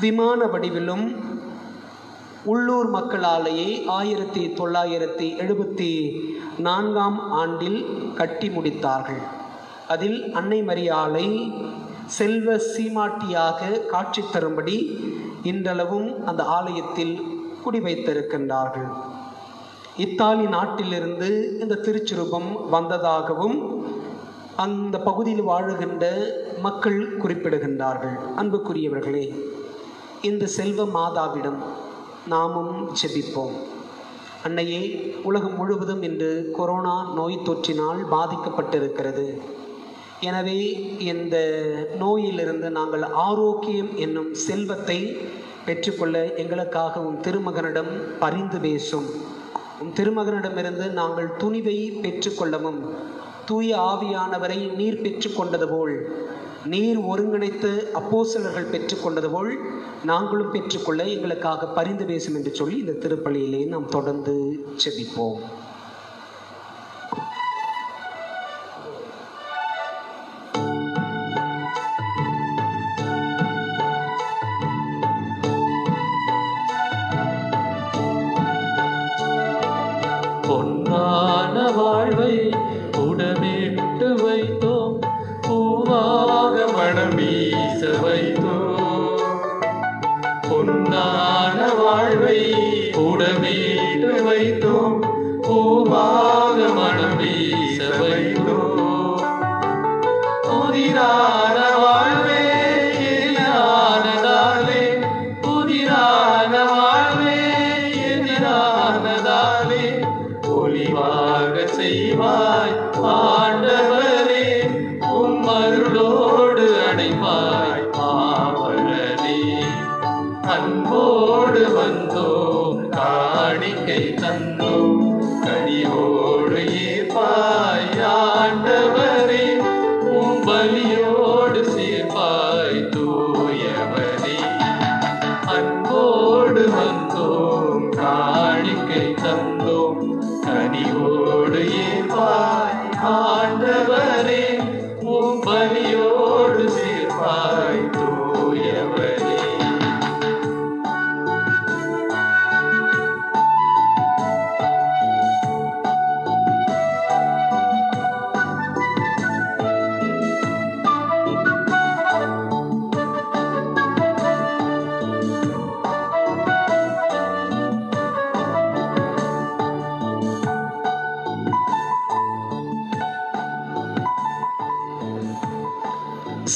விமான வடிவிலும் உள்ளூர் மக்களாலேயே ஆயிரத்தி தொள்ளாயிரத்தி எழுபத்தி நான்காம் ஆண்டில் கட்டி முடித்தார்கள். அதில் அன்னை மரியாளை செல்வ சீமாட்டியாக காட்சி தரும்படி இன்றளவும் அந்த ஆலயத்தில் குடி வைத்திருக்கின்றார்கள் இத்தாலி நாட்டிலிருந்து இந்த திருச்சிருபம் வந்ததாகவும் அந்த பகுதியில் வாழுகின்ற மக்கள் குறிப்பிடுகின்றார்கள். அன்புக்குரியவர்களே இந்த செல்வ மாதாவிடம் நாமும் ஜெபிப்போம். அன்னையே உலகம் முழுவதும் இன்று கொரோனா நோய் தொற்றினால் பாதிக்கப்பட்டிருக்கிறது. எனவே இந்த நோயிலிருந்து நாங்கள் ஆரோக்கியம் என்னும் செல்வத்தை பெற்றுக்கொள்ள எங்களுக்காக உன் திருமகனிடம் பரிந்து பேசும். உன் திருமகனிடமிருந்து நாங்கள் துணிவை பெற்றுக்கொள்ளவும் தூய ஆவியானவரை நீர் பெற்றுக்கொண்டது போல் நீர் ஒருங்கிணைத்து அப்போசலர்கள் பெற்றுக்கொண்டது போல் நாங்களும் பெற்றுக்கொள்ள எங்களுக்காக பரிந்து பேசும் என்று சொல்லி இந்த திருப்பலியிலே நாம் தொடர்ந்து செபிப்போம்.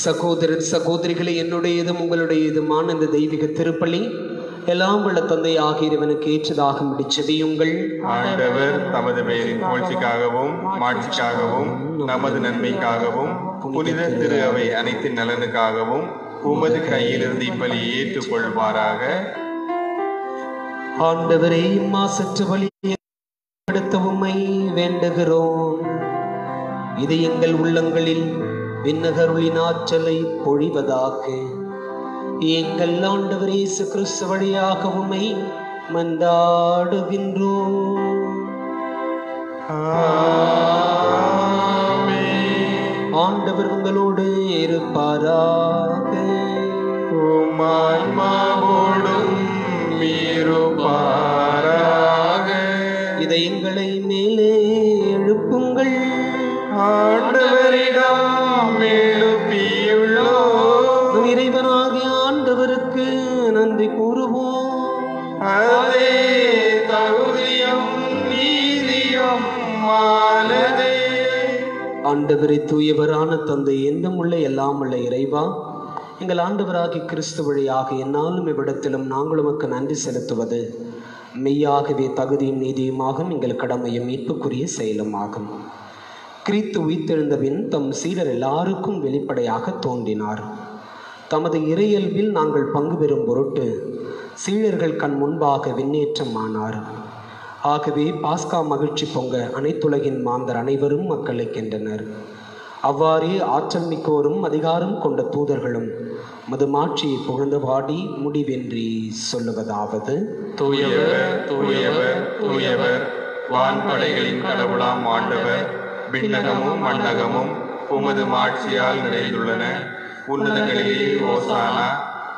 சகோதரர் சகோதரிகளே என்னுடையதும் உங்களுடையதுமான இந்த தெய்வீக திருப்பலி எல்லாம் உள்ள தந்தை ஆகியவனுக்கு ஏற்றதாக செவியுங்கள் ஆண்டவர் தமது பெயரின் புகழ்ச்சிக்காகவும் மாட்சிக்காகவும் நமது நன்மைக்காகவும் புனித திரு அவை அனைத்தின் நலனுக்காகவும் உமது கையிலிருந்து இப்பலியை ஏற்றுக்கொள்வாராக. ஆண்டவரே மாசற்ற வழியை உம்மை வேண்டுகிறோம். இது எங்கள் உள்ளங்களில் விண்ணகருளின் ஆற்றலை பொழிவதாக. எங்கள் ஆண்டவர் இயேசு கிறிஸ்து வழியாக உம்மை மன்றாடுகின்றோம். ஆண்டவர் உங்களோடு இருப்பாராக. உமான்மாவோடும் இருப்பாராக இதை எங்களை மேலே எழுப்புங்கள். ஆண்டவரிடம் எழுப்பியுள்ளோம் நம் இறைவனாகிய ஆண்டவருக்கு நன்றி கூறுவோம். அதே தகுதியும் நீதியும் மானதே ஆண்டவரை தூயவரான தந்தை என்றும் உள்ள எல்லாம் உள்ள இறைவா எங்கள் ஆண்டவராகிய கிறிஸ்து வழியாக என்னாலும் இவ்விடத்திலும் நாங்கள் உமக்கு நன்றி செலுத்துவது. மெய்யாகவே தகுதியும் நீதியுமாகும் எங்கள் கடமையும் மீட்புக்குரிய செயலுமாகும். கிறித்து உயிர்த்தெழுந்தபின் தம் சீடர் எல்லாருக்கும் வெளிப்படையாக தோன்றினார். தமது இறையல்பில் நாங்கள் பங்கு பெறும் பொருட்டு சீடர்கள் கண் முன்பாக விண்ணேற்றமானார் ஆகவே பாஸ்கா மகிழ்ச்சி பொங்க அனைத்துலகின் மாந்தர் அனைவரும் மக்களுக்கின்றனர் அவ்வாறே ஆற்றல் மிக்கோரும் அதிகாரம் கொண்ட தூதர்களும் மதுமாட்சியை புகழ்ந்து பாடி முடிவென்றி சொல்லுவதாவது. தூயவர் தூயவர் தூயவர். வான்படைகளின் கடவுளாம் ஆண்டவர். விண்ணகமும் மண்ணகமும் உமது மாட்சியால் நிறைந்துள்ளன. உன்னதங்களிலே ஓசானா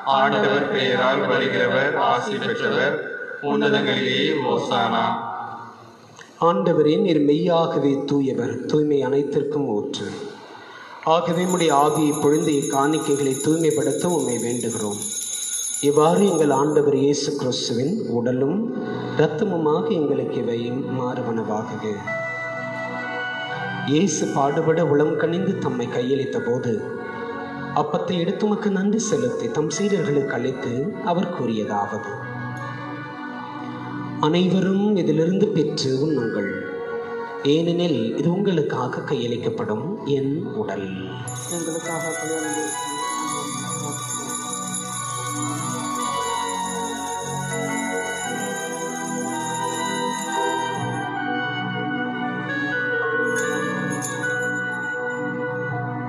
ஆண்டவர் பெயரால் வருகிறவர் ஆசி பெற்றவர் உன்னதங்களிலே ஓசானா. ஆண்டவரே நீர் மெய்யாகவே தூயவர் தூய்மை அனைத்திற்கும் ஊற்று. ஆகவே உம்முடைய ஆவியை பொழுது இக்காணிக்கைகளை தூய்மைப்படுத்த உம்மை வேண்டுகிறோம். இவ்வாறு எங்கள் ஆண்டவர் இயேசு கிறிஸ்துவின் உடலும் இரத்தமுமாக எங்களுக்கு இவை மாறுவனவாகுக. இயேசு பாடுபட உளம் கணிந்து தம்மை கையளித்த போது அப்பத்தை எடுத்துமக்கு நன்றி செலுத்தி தம் சீடர்களுக்கு அளித்து அவர் கூறியதாவது அனைவரும் இதிலிருந்து பெற்று உண்ணுங்கள். ஏனெனில் இது உங்களுக்காக கையளிக்கப்படும் என் உடல்.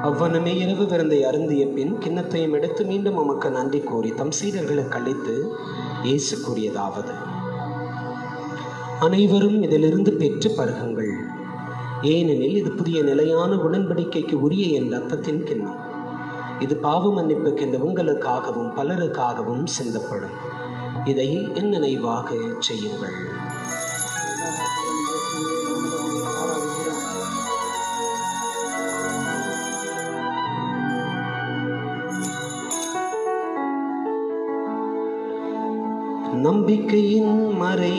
அவ்வனமே இரவு விருந்தை அருந்திய பின் கிண்ணத்தையும் எடுத்து மீண்டும் உமக்கு நன்றி கூறி தம் சீடர்களுக்கு அளித்து இயேசு கூறியதாவது. அனைவரும் இதிலிருந்து பெற்று பருகுங்கள். ஏனெனில் இது புதிய நிலையான உடன்படிக்கைக்கு உரிய என் ரத்தத்தின் கிண்ணம். இது பாவ மன்னிப்பு கிண்ண உங்களுக்காகவும் பலருக்காகவும் சிந்தப்படும். இதை என் நினைவாக செய்யுங்கள். நம்பிக்கையின் மறை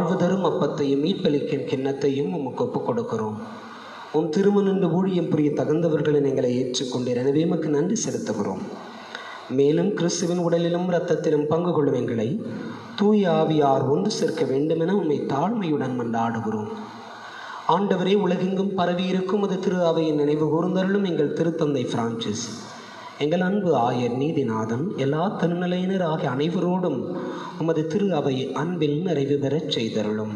வாழ்வு தரும் அப்பத்தையும் மீட்பளிக்கும் கிண்ணத்தையும் உமக்கு ஒப்புக் கொடுக்கிறோம். உம் திருமணன்று ஊழியம் புரிய தகுந்தவர்களை எங்களை ஏற்றுக்கொண்டீர். எனவே எமக்கு நன்றி செலுத்துகிறோம். மேலும் கிறிஸ்துவின் உடலிலும் இரத்தத்திலும் பங்கு கொள்ளும் எங்களை தூய ஆவியார் ஒன்று சேர்க்க வேண்டுமென உம்மை தாழ்மையுடன் மன்றாடுகிறோம். ஆண்டவரே உலகெங்கும் பரவியிருக்கும் அது திரு அவையின் நினைவு கூர்ந்தருளும் எங்கள் திருத்தந்தை பிரான்சிஸ். எங்கள் அன்பு ஆயர் நீதிநாதன் எல்லா திருநிலையினர் ஆகிய அனைவரோடும் உமது திரு அவை அன்பில் நிறைவு பெறச் செய்தருளும்.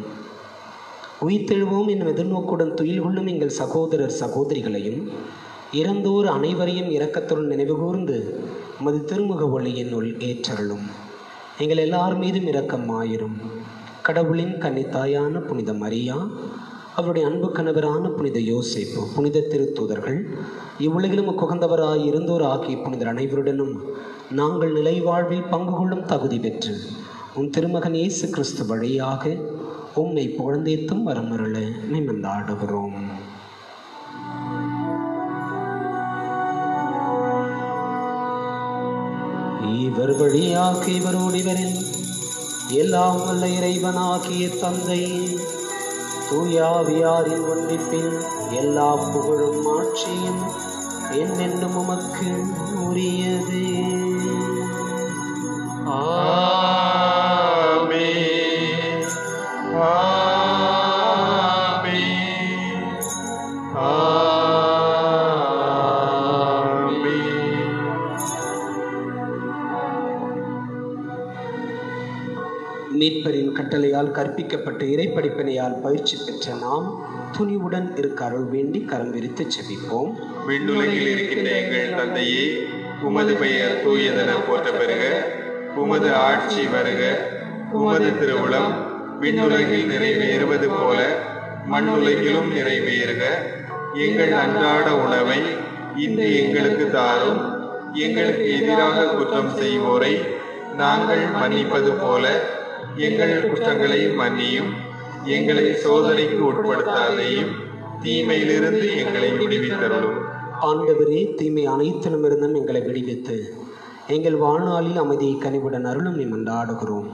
உயிர்த்தெழுவோம் என்னும் எதிர்நோக்குடன் துயில் கொள்ளும் எங்கள் சகோதரர் சகோதரிகளையும் இறந்தோர் அனைவரையும் இரக்கத்துடன் நினைவுகூர்ந்து உமது திருமுக ஒளியின் உள் ஏற்றருளும். எங்கள் எல்லார் மீதும் இரக்கம் ஆயிரும் கடவுளின் கன்னித்தாயான புனித மரியா அவருடைய அன்பு கணவரான புனித யோசிப்பு புனித திருத்தூதர்கள் இவ்வுலகிலும் குகந்தவராய் இருந்தோர் ஆகிய புனிதர் அனைவருடனும் நாங்கள் நிலை வாழ்வில் பங்கு கொள்ளும் தகுதி பெற்று உன் திருமகன் இயேசு கிறிஸ்து வழியாக உம்மை புகழ்ந்தேத்தும் வரமருள நிமிர்ந்தாடுகிறோம். இவர் வழியாக இவரோடு இவரில் எல்லாம் வல்ல இறைவனாகிய தந்தை தூயாவியாரின் ஒன்றிப்பில் எல்லா புகழும் ஆட்சியும் என்னென்னும் உமக்கு உரியது. ஆ கட்டளையால் கற்பிக்கப்பட்ட இறைப்படிப்பினையால் பயிற்சி பெற்ற நாம் துணிவுடன் இருக்க அருள் வேண்டி கரம் விரித்து செபிப்போம். விண்ணுலகில் இருக்கின்ற எங்கள் தந்தையே உமது பெயர் தூயதென போற்ற பெறுக உமது ஆட்சி வருக. உமது திருவுளம் விண்ணுலகில் நிறைவேறுவது போல மண்ணுலகிலும் நிறைவேறுக. எங்கள் அன்றாட உணவை இன்று எங்களுக்கு தாரும். எங்களுக்கு எதிராக குற்றம் செய்வோரை நாங்கள் மன்னிப்பது போல எங்கள் குற்றங்களை மன்னியும் எங்களை சோதனைக்கு உட்படுத்தாதையும் தீமையிலிருந்து எங்களை விடுவித்தருளும். ஆண்டவரே தீமை அனைத்திலுமிருந்தும் எங்களை விடுவித்து எங்கள் வாழ்நாளில் அமைதியை கனிவுடன் அருளும் நிமண்டாடுகிறோம்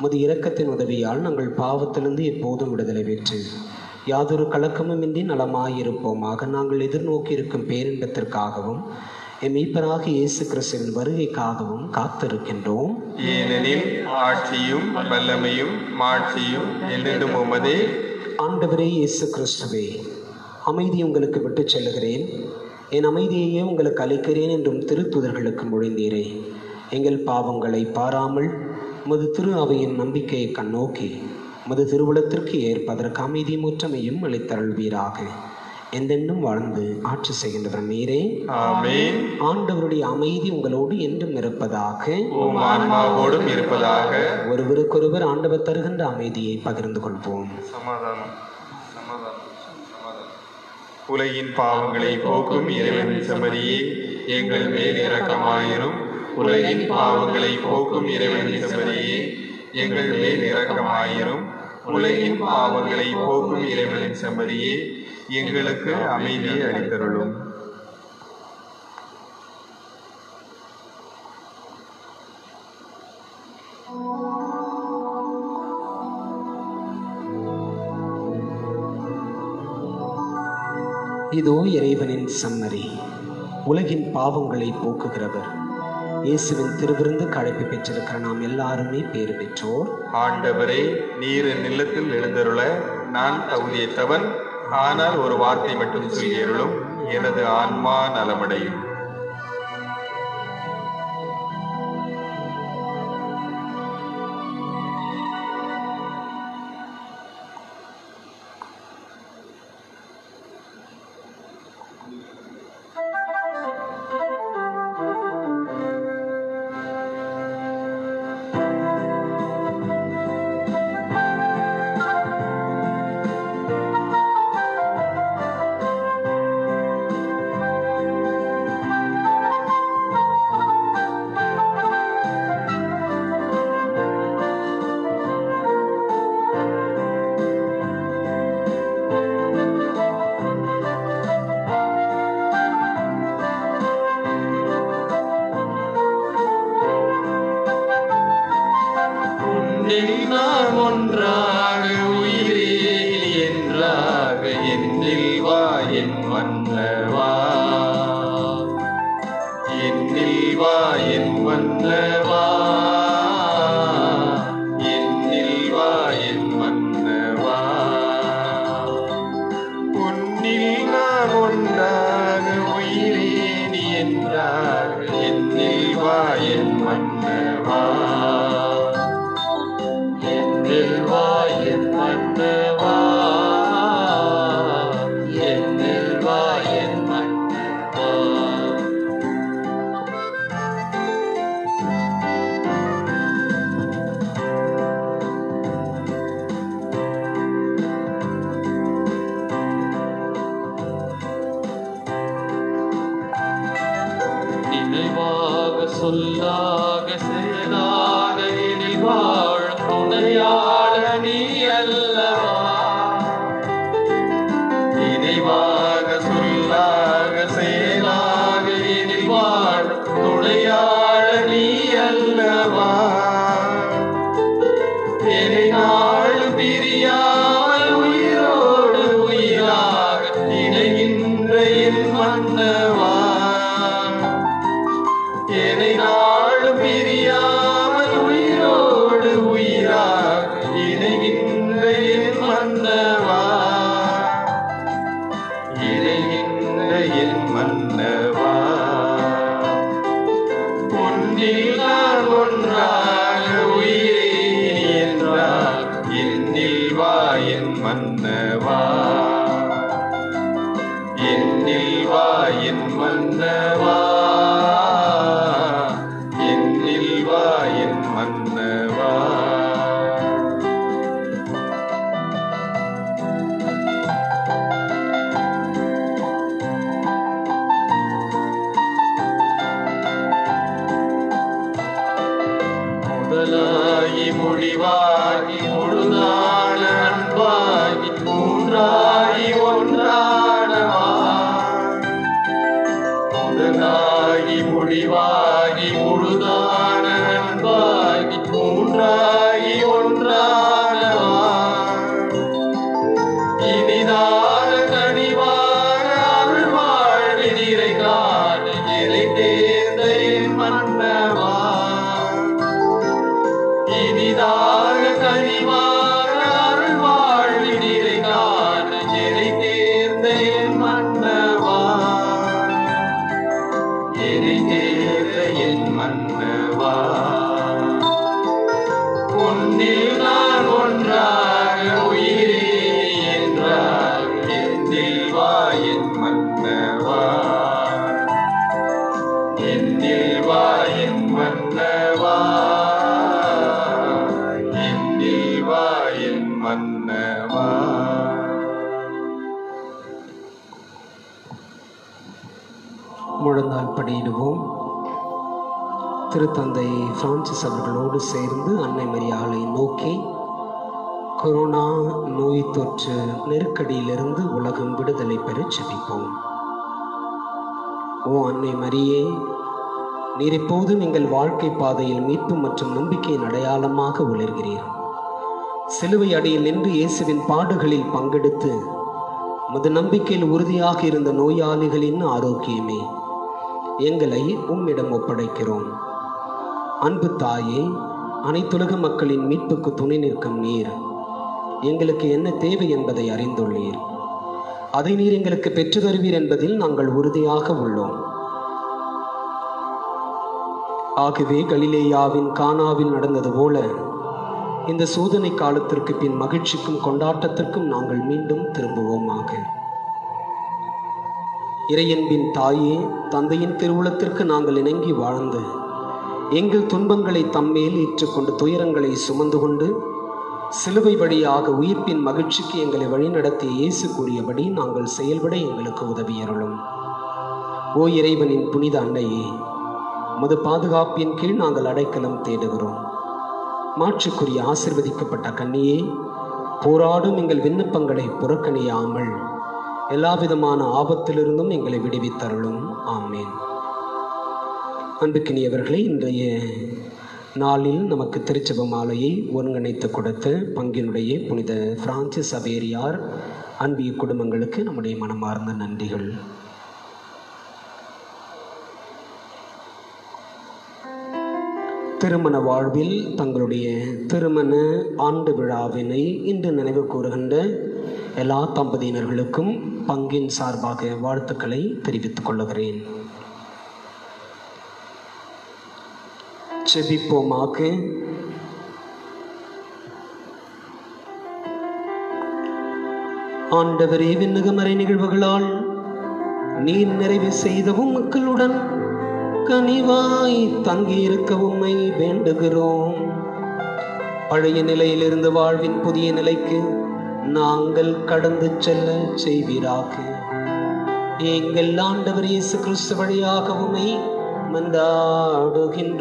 முது இரக்கத்தின் உதவியால் நாங்கள் பாவத்திலிருந்து எப்போதும் விடுதலை பெற்று யாதொரு கலக்கமுமின்றி நலமாயிருப்போமாக. நாங்கள் எதிர்நோக்கி இருக்கும் பேரின்பத்திற்காகவும் எம் மீட்பராக இயேசு கிறிஸ்துவின் வருகைக்காகவும் காத்திருக்கின்றோம். ஏனெனில் ஆட்சியும் வல்லமையும் மாட்சியும் என்னிடம் உமதே. ஆண்டவரே இயேசு கிறிஸ்துவே அமைதி உங்களுக்கு விட்டுச் செல்லுகிறேன். என் அமைதியையே உங்களுக்கு அளிக்கிறேன் என்றும் திருத்துதர்களுக்கு மொழிந்தீரே. எங்கள் பாவங்களை பாராமல் முது திரு அவையின் நம்பிக்கையை கண்ணோக்கி முது திருவுளத்திற்கு ஏற்பதற்கு அமைதி முற்றமையும் அளித்தருள்வீராக. என்றென்றும் வாழ்ந்து ஆட்சி செய்கின்றவர் நீரே. ஆண்டவருடைய அமைதி உங்களோடு என்றும் இருப்பதாக. இருப்பதாக. ஒருவருக்கொருவர் ஆண்டவர் தருகின்ற அமைதியை பகிர்ந்து கொள்வோம். சமாதானம் உலகின் பாவங்களை போக்கும் இறைவனின் சமரியே எங்கள் மேல் இரக்கமாயிரும். உலகின் பாவங்களை போக்கும் இறைவனின் சமரியே எங்கள் மேல் இரக்கமாயிரும். உலகின் பாவங்களை போக்கும் இறைவனின் சமரியே எங்களுக்கு அமைதியை அளித்தருளும். இதோ இறைவனின் சம்மரி உலகின் பாவங்களை போக்குகிறவர். இயேசுவின் திருவிருந்து கழைப்பு பெற்றிருக்கிற நாம் எல்லாருமே பேறு பெற்றோர். ஆண்டவரே நீர் நிலத்தில் எழுந்தருள நான் தகுதியத்தவன் ஆனால் ஒரு வார்த்தை மட்டும் சொல்லியருளும். எனது ஆன்மா நலமடையும். முதலாகி முடிவாகி பிரான்சிஸ் அவர்களோடு சேர்ந்து அன்னை மரியாளை நோக்கி கொரோனா நோய் தொற்று நெருக்கடியிலிருந்து உலகம் விடுதலை பெற செபிப்போம். ஓ அன்னை மரியே நீர் இப்போது நீங்கள் வாழ்க்கை பாதையில் மீட்பு மற்றும் நம்பிக்கையின் அடையாளமாக உலர்கிறீர். சிலுவை அடியில் நின்று இயேசுவின் பாடுகளில் பங்கெடுத்து மது நம்பிக்கையில் உறுதியாக இருந்த நோயாளிகளின் ஆரோக்கியமே எங்களை உம்மிடம் ஒப்படைக்கிறோம். அன்பு தாயே அனைத்துலக மக்களின் மீட்புக்கு துணை நிற்கும் நீர். எங்களுக்கு என்ன தேவை என்பதை அறிந்துள்ளீர். அதை நீர் எங்களுக்கு பெற்று தருவீர் என்பதில் நாங்கள் உறுதியாக உள்ளோம். ஆகவே கலிலேயாவின் கானாவில் நடந்தது போல இந்த சோதனை காலத்திற்கு பின் மகிழ்ச்சிக்கும் கொண்டாட்டத்திற்கும் நாங்கள் மீண்டும் திரும்புவோமாக. இறையன்பின் தாயே தந்தையின் திருவுளத்திற்கு நாங்கள் இணங்கி வாழ்ந்து எங்கள் துன்பங்களை தம்மேல் ஏற்றுக்கொண்டு துயரங்களை சுமந்து கொண்டு சிலுவை வழியாக உயிர்ப்பின் மகிழ்ச்சிக்கு எங்களை வழிநடத்தி இயேசு கூறியபடி நாங்கள் செயல்பட எங்களுக்கு உதவியருளும். ஓ இறைவனின் புனித அன்னையே மது பாதுகாப்பின் கீழ் நாங்கள் அடைக்கலம் தேடுகிறோம். மாற்றுக்குரிய ஆசிர்வதிக்கப்பட்ட கன்னியே போராடும் எங்கள் விண்ணப்பங்களை புறக்கணியாமல் எல்லாவிதமான ஆபத்திலிருந்தும் எங்களை விடுவித்தருளும். ஆமேன். அன்புக்கினியவர்களே இன்றைய நாளில் நமக்கு திருச்சப மாலையை ஒருங்கிணைத்து கொடுத்த பங்கினுடைய புனித பிரான்சிஸ் அவேரியார் அன்பிய குடும்பங்களுக்கு நம்முடைய மனமார்ந்த நன்றிகள். திருமண வாழ்வில் தங்களுடைய திருமண ஆண்டு விழாவினை இன்று நினைவு கூறுகின்ற எல்லா தம்பதியினர்களுக்கும் பங்கின் சார்பாக வாழ்த்துக்களை தெரிவித்துக் கொள்கிறேன். செபிப்போமாக ஆண்டவரே விண்ணகமறை நிகழ்வுகளால் நீர் நிறைவு செய்தவும் மக்களுடன் கனிவாய் தங்கியிருக்க உம்மை வேண்டுகிறோம். பழைய நிலையிலிருந்து வாழ்வின் புதிய நிலைக்கு நாங்கள் கடந்து செல்ல செய்வீராக. எங்கள் ஆண்டவர் இயேசு கிறிஸ்து வழியாக மன்றாடுகின்றோம்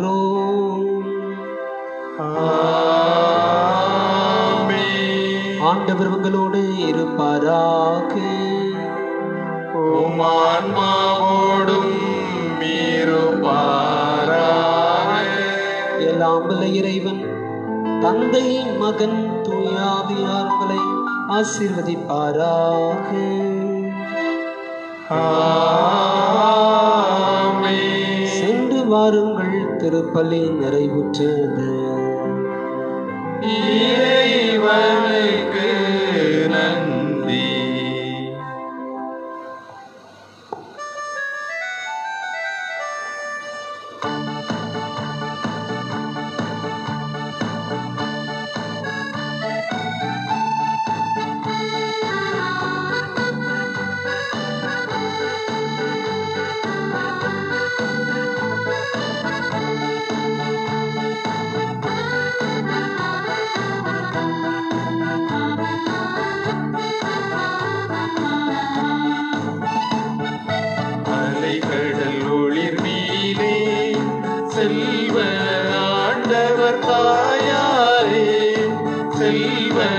ஆண்டவர் உங்களோடு இருப்பாராக. இருப்பாராக. எல்லாம் வல்ல இறைவன் தந்தை மகன் தூயாவியார் உங்களை ஆசீர்வதிப்பாராக. ஆமென். வாருங்கள் திருப்பலி நிறைவுற்றது. இறைவனுக்கு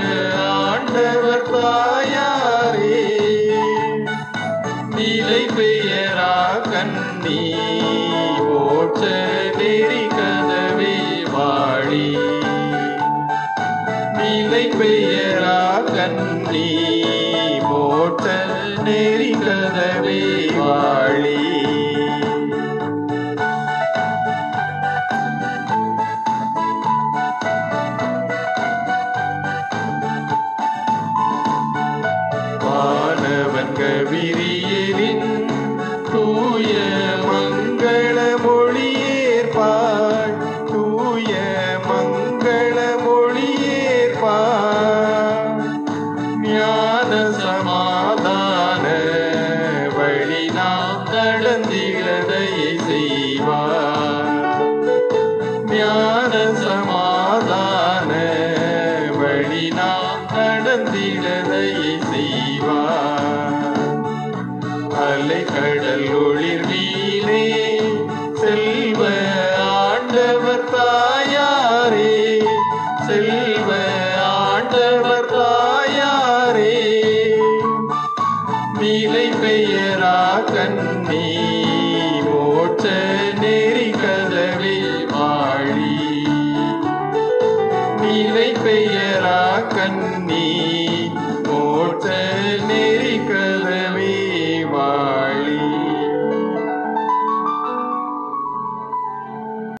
Yeah.